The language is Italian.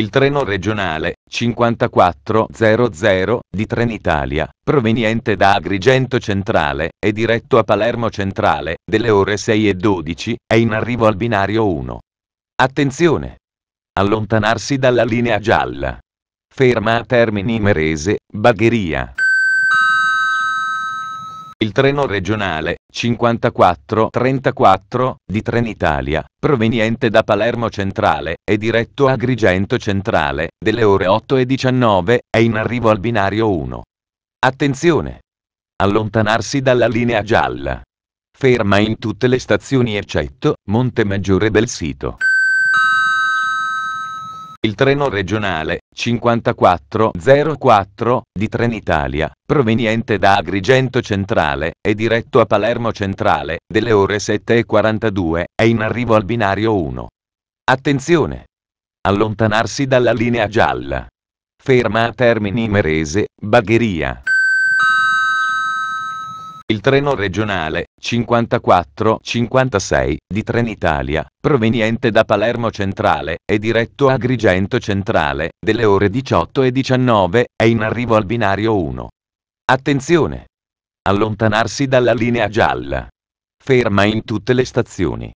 Il treno regionale 5400 di Trenitalia, proveniente da Agrigento Centrale e diretto a Palermo Centrale, delle ore 6 e 12, è in arrivo al binario 1. Attenzione! Allontanarsi dalla linea gialla. Ferma a Termini Merese, Bagheria. Il treno regionale 5434 di Trenitalia, proveniente da Palermo Centrale e diretto a Agrigento Centrale, delle ore 8 e 19, è in arrivo al binario 1. Attenzione! Allontanarsi dalla linea gialla. Ferma in tutte le stazioni eccetto Montemaggiore del Sito. Il treno regionale 5404 di Trenitalia, proveniente da Agrigento Centrale e diretto a Palermo Centrale, delle ore 7.42, è in arrivo al binario 1. Attenzione! Allontanarsi dalla linea gialla. Ferma a Termini Merese, Bagheria. Il treno regionale 5456 di Trenitalia, proveniente da Palermo Centrale e diretto a Agrigento Centrale, delle ore 18 e 19, è in arrivo al binario 1. Attenzione! Allontanarsi dalla linea gialla. Ferma in tutte le stazioni.